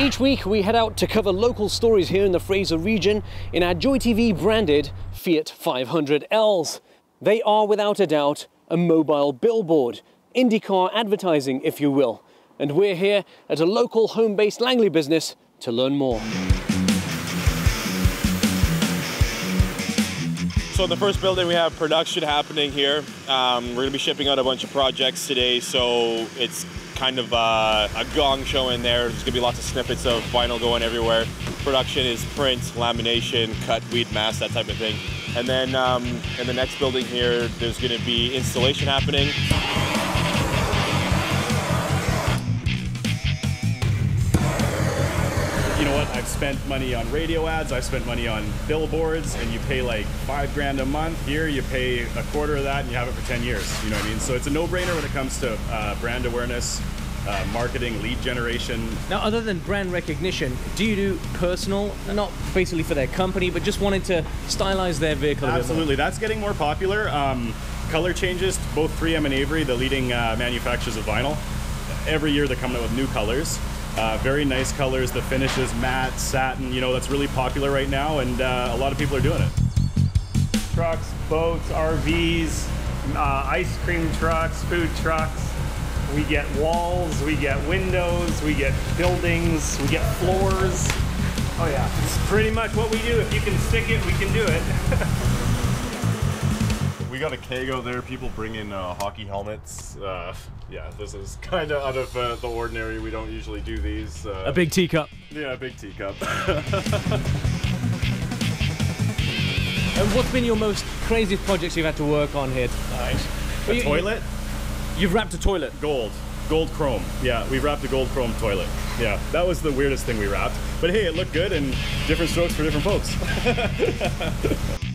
Each week we head out to cover local stories here in the Fraser region in our Joy TV branded Fiat 500Ls. They are without a doubt a mobile billboard, IndyCar advertising if you will. And we're here at a local home-based Langley business to learn more. So in the first building we have production happening here. Um, we're to be shipping out a bunch of projects today, so it's kind of uh, a gong show in there. There's to be lots of snippets of vinyl going everywhere. Production is print, lamination, cut, weed mask, that type of thing. And then um, in the next building here, there's to be installation happening. You know what, I've spent money on radio ads, I've spent money on billboards, and you pay like five grand a month. Here, you pay a quarter of that and you have it for 10 years. You know what I mean? So it's a no brainer when it comes to uh, brand awareness, uh, marketing, lead generation. Now, other than brand recognition, do you do personal, not basically for their company, but just wanting to stylize their vehicle? Absolutely, that's getting more popular. Um, color changes, both 3M and Avery, the leading uh, manufacturers of vinyl, every year they're coming out with new colors. Uh, very nice colors. The finish is matte, satin. You know, that's really popular right now, and uh, a lot of people are doing it. Trucks, boats, RVs, uh, ice cream trucks, food trucks. We get walls, we get windows, we get buildings, we get floors. Oh yeah, it's pretty much what we do. If you can stick it, we can do it. we got a keg out there. People bring in uh, hockey helmets. Uh, yeah, this is kind of out of uh, the ordinary. We don't usually do these. Uh, a big teacup. Yeah, a big teacup. and what's been your most craziest projects you've had to work on here tonight? A you, toilet? You've wrapped a toilet. Gold. Gold chrome. Yeah, we wrapped a gold chrome toilet. Yeah, that was the weirdest thing we wrapped. But hey, it looked good and different strokes for different folks.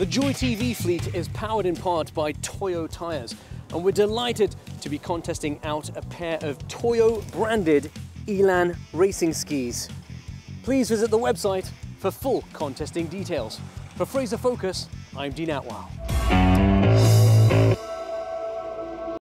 the Joy TV fleet is powered in part by Toyo tires and we're delighted to be contesting out a pair of Toyo branded Elan racing skis. Please visit the website for full contesting details. For Fraser Focus, I'm Dean Atwal.